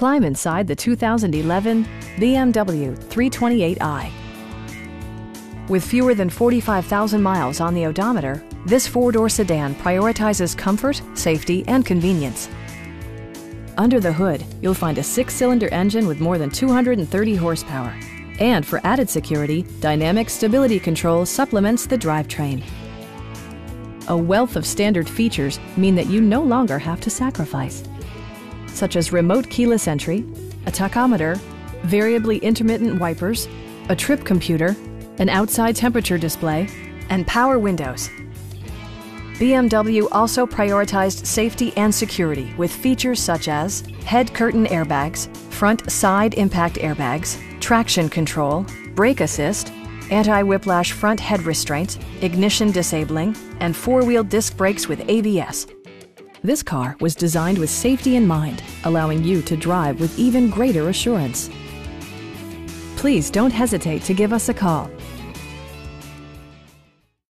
Climb inside the 2011 BMW 328i. With fewer than 45,000 miles on the odometer, this four-door sedan prioritizes comfort, safety, and convenience. Under the hood, you'll find a six-cylinder engine with more than 230 horsepower. And for added security, Dynamic Stability Control supplements the drivetrain. A wealth of standard features mean that you no longer have to sacrifice, such as remote keyless entry, a tachometer, variably intermittent wipers, a trip computer, an outside temperature display, and power windows. BMW also prioritized safety and security with features such as head curtain airbags, front side impact airbags, traction control, brake assist, anti-whiplash front head restraints, ignition disabling, and four-wheel disc brakes with ABS. This car was designed with safety in mind, allowing you to drive with even greater assurance. Please don't hesitate to give us a call